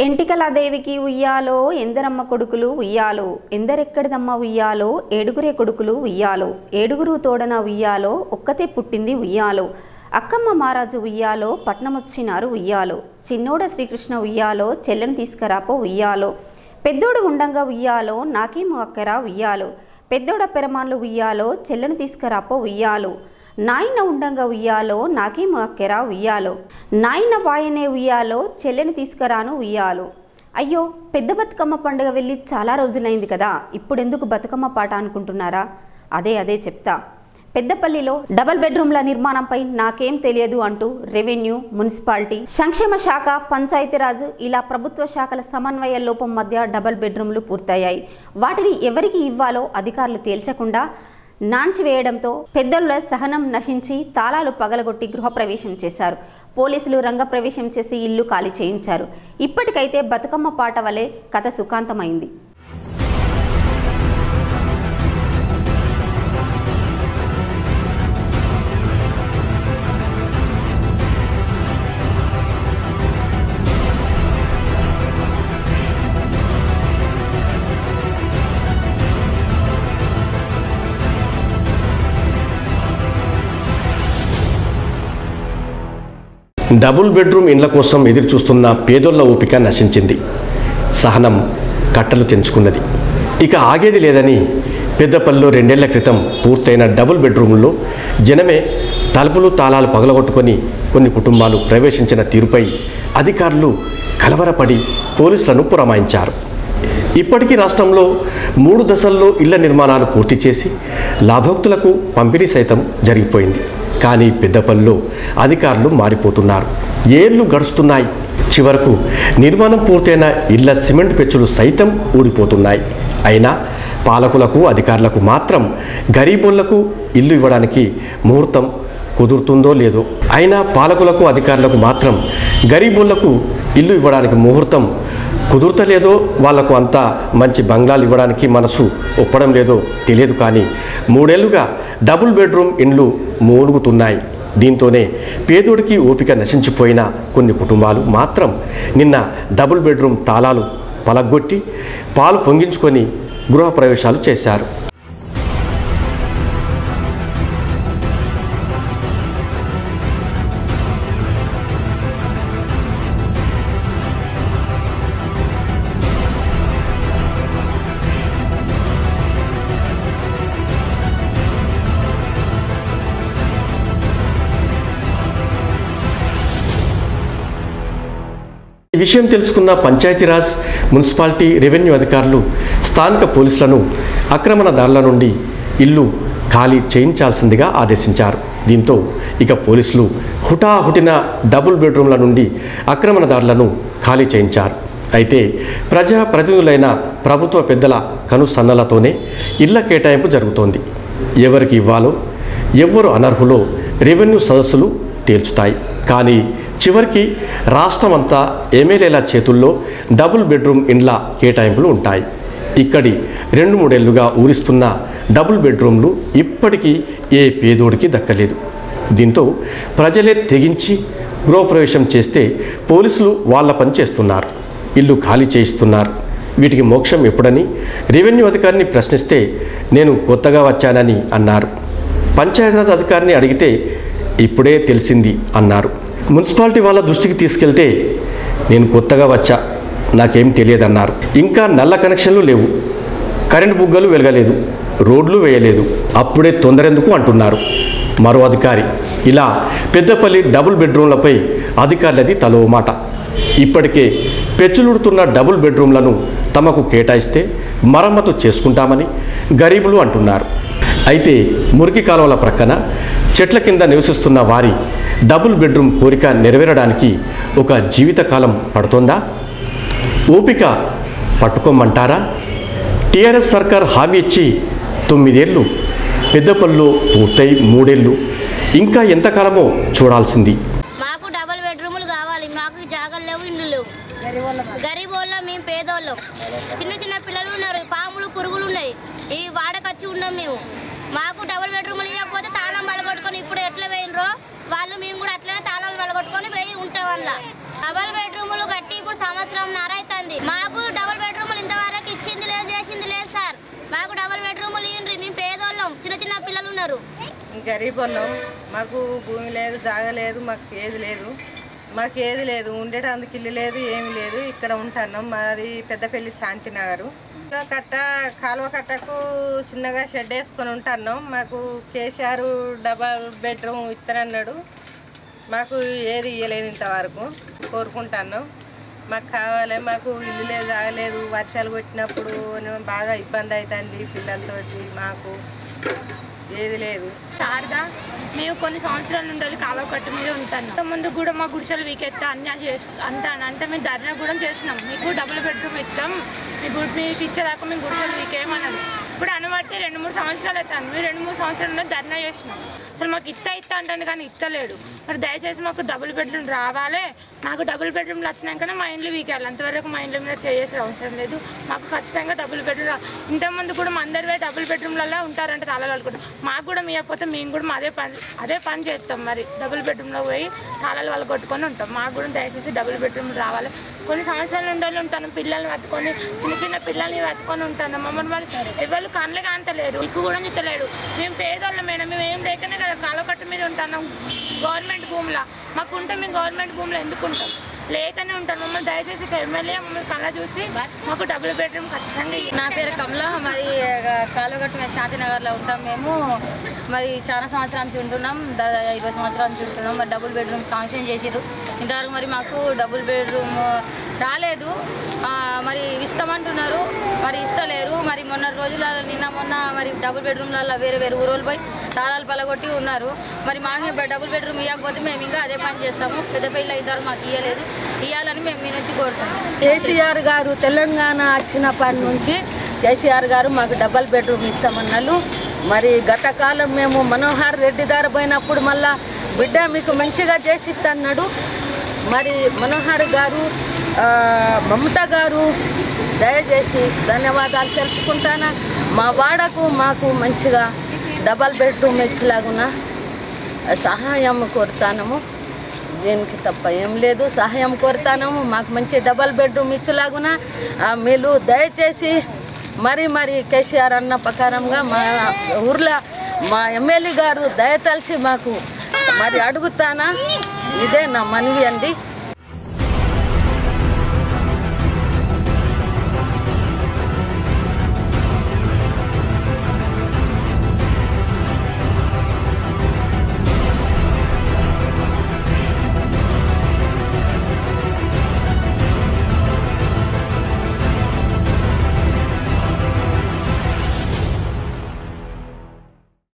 ఎంటికలాదేవికి ఉయ్యాలో ఎందరమ్మ కొడుకులు ఉయ్యాలో? ఎందరెక్కడిదమ్మ ఉయ్యాలో? ఏడుగురే కొడుకులు ఉయ్యాలో? ఏడుగురు తోడన ఉయ్యాలో? ఒక్కతే పుట్టింది ఉయ్యాలో? అక్కమ్మ మహారాజు ఉయ్యాలో? పట్నమొచ్చినారు ఉయ్యాలో? చిన్నోడ శ్రీకృష్ణ ఉయ్యాలో? చెల్లెను తీసుకురాపో ఉయ్యాలో? పెద్దోడు ఉండంగా ఉయ్యాలో? నాకేమో అక్కరా ఉయ్యాలో? పెద్దోడ పెరమాన్లు ఉయ్యాలో? చెల్లెను తీసుకురాపో ఉయ్యాలో? నాయన ఉండంగా ఉయ్యాలో నాకే అక్కెరా ఉయ్యాలో? నాయన వాయనే ఉయ్యాలో చెల్లెని తీసుకురాను ఉయ్యాలో. అయ్యో పెద్ద బతుకమ్మ పండుగ వెళ్ళి చాలా రోజులైంది కదా ఇప్పుడెందుకు బతుకమ్మ పాట అనుకుంటున్నారా? అదే అదే చెప్తా. పెద్దపల్లిలో డబల్ బెడ్రూమ్ల నిర్మాణంపై నాకేం తెలియదు అంటూ రెవెన్యూ మున్సిపాలిటీ సంక్షేమ శాఖ పంచాయతీరాజు ఇలా ప్రభుత్వ శాఖల సమన్వయ లోపం మధ్య డబల్ బెడ్రూమ్లు పూర్తయ్యాయి. వాటిని ఎవరికి ఇవ్వాలో అధికారులు తేల్చకుండా నాంచివేయడంతో పెద్దల సహనం నశించి తాళాలు పగలగొట్టి గృహప్రవేశం చేశారు. పోలీసులు రంగప్రవేశం చేసి ఇల్లు ఖాళీ చేయించారు. ఇప్పటికైతే బతుకమ్మ పాట వలె కథ సుఖాంతమైంది. డబుల్ బెడ్రూమ్ ఇండ్ల కోసం ఎదురు చూస్తున్న పేదోళ్ళ ఓపిక నశించింది. సహనం కట్టలు తెంచుకున్నది. ఇక ఆగేది లేదని పెద్దపల్లిలో రెండేళ్ళ క్రితం పూర్తయిన డబుల్ బెడ్రూమ్లో జనమే తలుపులు తాళాలు పగలగొట్టుకొని కొన్ని కుటుంబాలు ప్రవేశించిన తీరుపై అధికారులు కలవరపడి పోలీసులను పురమాయించారు. ఇప్పటికీ రాష్ట్రంలో మూడు దశల్లో ఇళ్ళ నిర్మాణాలు పూర్తి చేసి లాభోక్తులకు పంపిణీ సైతం జరిగిపోయింది. కానీ పెద్దపల్లిలో అధికారులు మారిపోతున్నారు. ఏళ్ళు గడుస్తున్నాయి. చివరకు నిర్మాణం పూర్తయిన ఇళ్ళ సిమెంట్ పెచ్చులు సైతం ఊడిపోతున్నాయి. అయినా పాలకులకు అధికారులకు మాత్రం గరీబుళ్ళకు ఇల్లు ఇవ్వడానికి ముహూర్తం కుదురుతుందో లేదో. అయినా పాలకులకు అధికారులకు మాత్రం గరీబుళ్ళకు ఇల్లు ఇవ్వడానికి ముహూర్తం కుదురతలేదో వాళ్ళకు అంత మంచి బంగ్లాలు ఇవ్వడానికి మనసు ఒప్పడం లేదో తెలియదు కానీ మూడేళ్ళుగా డబుల్ బెడ్రూమ్ ఇండ్లు మూలుగుతున్నాయి. దీంతోనే పేదోడికి ఓపిక నశించిపోయిన కొన్ని కుటుంబాలు మాత్రం నిన్న డబుల్ బెడ్రూమ్ తాళాలు పలగొట్టి పాలు పొంగించుకొని గృహప్రవేశాలు చేశారు. విషయం తెలుసుకున్న పంచాయతీరాజ్ మున్సిపాలిటీ రెవెన్యూ అధికారులు స్థానిక పోలీసులను ఆక్రమణదారుల నుండి ఇల్లు ఖాళీ చేయించాల్సిందిగా ఆదేశించారు. దీంతో ఇక పోలీసులు హుటాహుటిన డబుల్ బెడ్రూమ్ల నుండి ఆక్రమణదారులను ఖాళీ చేయించారు. అయితే ప్రజా ప్రతినిధులైన ప్రభుత్వ పెద్దల కనుసన్నలతోనే ఇళ్ళ కేటాయింపు జరుగుతోంది. ఎవరికి ఇవ్వాలో ఎవ్వరు అనర్హులో రెవెన్యూ సదస్సులు తేల్చుతాయి. కానీ చివరికి రాష్ట్రమంతా ఎమ్మెల్యేల చేతుల్లో డబుల్ బెడ్రూమ్ ఇండ్ల కేటాయింపులు ఉంటాయి. ఇక్కడి రెండు మూడేళ్ళుగా ఊరిస్తున్న డబుల్ బెడ్రూమ్లు ఇప్పటికీ ఏ పేదోడికి దక్కలేదు. దీంతో ప్రజలే తెగించి గృహప్రవేశం చేస్తే పోలీసులు వాళ్ళ పని చేస్తున్నారు. ఇల్లు ఖాళీ చేయిస్తున్నారు. వీటికి మోక్షం ఎప్పుడని రెవెన్యూ అధికారిని ప్రశ్నిస్తే నేను కొత్తగా వచ్చానని అన్నారు. పంచాయతీరాజ్ అధికారిని అడిగితే ఇప్పుడే తెలిసింది అన్నారు. మున్సిపాలిటీ వాళ్ళ దృష్టికి తీసుకెళ్తే నేను కొత్తగా వచ్చా. నాకేం తెలియదన్నారు. ఇంకా నల్ల కనెక్షన్లు లేవు. కరెంటు బుగ్గలు వెలగలేదు. రోడ్లు వేయలేదు. అప్పుడే తొందరెందుకు అంటున్నారు. మరో అధికారి. ఇలా పెద్దపల్లి డబుల్ బెడ్రూమ్లపై అధికారులది తలో మాట. ఇప్పటికే పెచ్చులుడుతున్న డబుల్ బెడ్రూమ్లను తమకు కేటాయిస్తే మరమ్మతు చేసుకుంటామని గరీబులు అంటున్నారు. అయితే మురికి కాలువల ప్రక్కన చెట్ల కింద నివసిస్తున్న వారి డబుల్ బెడ్రూమ్ కోరిక నెరవేరడానికి ఒక జీవితకాలం పడుతోందా? ఓపిక పట్టుకోమంటారా? టీఆర్ఎస్ సర్కార్ హామీ ఇచ్చి తొమ్మిదేళ్ళు పెద్దపల్లిలో పూర్తయి మూడేళ్ళు ఇంకా ఎంతకాలమో చూడాల్సింది. మాకు డబల్ బెడ్రూములు కావాలి మాకు జాగాలు లేవు ఇండ్లు లేవు. గరీబ్ వాళ్ళం మేము పేదోళ్ళం. చిన్న చిన్న పిల్లలు ఉన్నారు పాములు పురుగులు ఉన్నాయి. ఈ వాడకచ్చి ఉన్నాం మేము. మాకు డబుల్ బెడ్రూమ్ ఇవ్వకపోతే తాళం పలగొట్టుకొని ఇప్పుడు ఎట్లా వేయినరో వాళ్ళు మేము కూడా అట్లనే తాళాలు పలగొట్టుకొని వేయి ఉంటాం వల్ల డబల్ బెడ్రూములు కట్టి ఇప్పుడు సంవత్సరం అవుతుంది మాకు డబుల్ బెడ్రూములు ఇంతవరకు ఇచ్చింది లేదు చేసింది లేదు సార్. మాకు డబుల్ బెడ్రూములు ఇయ్యండి మేము పేదోళ్ళం. చిన్న చిన్న పిల్లలు ఉన్నారు. గరీబ్ వాళ్ళం. మాకు భూమి లేదు జాగ లేదు మాకు ఏది లేదు. మాకు ఏది లేదు. ఉండేటందుకు ఇల్లు లేదు ఏమి లేదు. ఇక్కడ ఉంటున్నాం. మాది పెద్దపల్లి శాంతినగరు. కట్ట కాలువ కట్టకు చిన్నగా షెడ్ వేసుకొని ఉంటున్నాం మాకు కేసీఆర్ డబల్ బెడ్రూమ్ ఇస్తానన్నాడు మాకు ఏది ఇవ్వలేదు ఇంతవరకు. కోరుకుంటున్నాం మాకు కావాలి మాకు ఇల్లు లేదు ఆగలేదు వర్షాలు కొట్టినప్పుడు బాగా ఇబ్బంది అవుతుంది పిల్లలతోటి మాకు. ఏది లేదు. శారదా మేము కొన్ని సంవత్సరాల నుండి కాలువ కట్టు మీద ఉంటాను. ముందు కూడా మా గుడిసెలు వీకెత్తా అన్యాయం చేస్తా అంటాను అంటే మేము ధర్నా కూడా చేసినాం. మీకు డబుల్ బెడ్రూమ్ ఇస్తాం. మీ గుడి మీకు ఇచ్చేదాకా మేము గుడిసెలు వీకేమన్నది ఇప్పుడు అనబట్టి రెండు మూడు సంవత్సరాలు అవుతుంది. మీరు రెండు మూడు సంవత్సరాలు ధర్నా చేసినాం. అసలు మాకు ఇత్త ఇత్త అంటాను కానీ ఇత్తలేడు. మరి దయచేసి మాకు డబుల్ బెడ్రూమ్ రావాలి. మాకు డబుల్ బెడ్రూమ్లు వచ్చినాకనే మా ఇంట్లో వీకేయాలి అంతవరకు మా ఇంట్లో మీద చేసే అవసరం లేదు. మాకు ఖచ్చితంగా డబుల్ బెడ్రూమ్ రా- ఇంతకుముందు కూడా మా అందరివే డబుల్ బెడ్రూమ్లలో ఉంటారంటే తాళాలు వాళ్ళకుంటాం మాకు కూడా మీయకపోతే మేము కూడా అదే పని అదే పని చేస్తాం మరి. డబుల్ బెడ్రూమ్లో పోయి తాళాలు వాళ్ళు కొట్టుకొని ఉంటాం. మాకు కూడా దయచేసి డబుల్ బెడ్రూమ్ రావాలి. కొన్ని సంవత్సరాల ఉండాలి ఉంటాను. పిల్లల్ని పట్టుకొని చిన్న చిన్న పిల్లల్ని పట్టుకొని ఉంటాను. మమ్మల్ని వాళ్ళు ఎవరు కళ్ళు అంటలేడు ఇక్కు కూడా చిత్తలేడు. మేము పేదోళ్ళమేనా మేము ఏం లేకనే కదా కాలకట్టు మీద ఉంటాను గవర్నమెంట్ భూమిలో. మాకుంటే మేము గవర్నమెంట్ భూమిలో ఎందుకు ఉంటాం? లేకనే ఉంటాను మమ్మల్ని దయచేసి ఎమ్మెల్యే మమ్మల్ని కళ్ళ చూసి మాకు డబుల్ బెడ్రూమ్ ఖచ్చితంగా నా పేరు కమల. మరి కాలుగట్టు మీద శాంతినగర్లో ఉంటాం మేము. మరి చాలా సంవత్సరాల నుంచి ఉంటున్నాం ఇరవై సంవత్సరాల నుంచి ఉంటున్నాం. మరి డబుల్ బెడ్రూమ్ శాంక్షన్ చేసిరు ఇంతవరకు మరి మాకు డబుల్ బెడ్రూమ్ రాలేదు. మరి ఇస్తామంటున్నారు. మరి ఇస్తలేరు. మరి మొన్న రోజుల నిన్న మొన్న మరి డబుల్ బెడ్రూమ్లలో వేరే వేరే ఊరోళ్ళు పోయి తాళాలు పలగొట్టి ఉన్నారు. మరి మాకు డబుల్ బెడ్రూమ్ ఇవ్వకపోతే మేము ఇంకా అదే పని చేస్తాము. పెద్ద పిల్ల ఇంతవరకు మాకు ఇవ్వలేదు ఇవ్వాలని మేము మీ నుంచి కోరుతున్నాం. కేసీఆర్ గారు తెలంగాణ వచ్చినప్పటి నుంచి కేసీఆర్ గారు మాకు డబల్ బెడ్రూమ్ ఇస్తామన్నారు. మరి గత కాలం మేము మనోహర్ రెడ్డి దారి పోయినప్పుడు మళ్ళా బిడ్డ మీకు మంచిగా చేసిస్తా అన్నాడు మరి మనోహర్ గారు మమత గారు దయచేసి ధన్యవాదాలు తెలుపుకుంటానా? మా వాడకు మాకు మంచిగా డబల్ బెడ్రూమ్ ఇచ్చేలాగున సహాయం కోరుతానము. దీనికి తప్ప ఏం లేదు సహాయం కోరుతానము. మాకు మంచి డబల్ బెడ్రూమ్ ఇచ్చేలాగున మీరు దయచేసి మరి మరి కేసీఆర్ అన్న ప్రకారంగా మా ఊర్లో మా ఎమ్మెల్యే గారు దయతలిసి మాకు మరి అడుగుతానా? ఇదే నా మనవి అండి.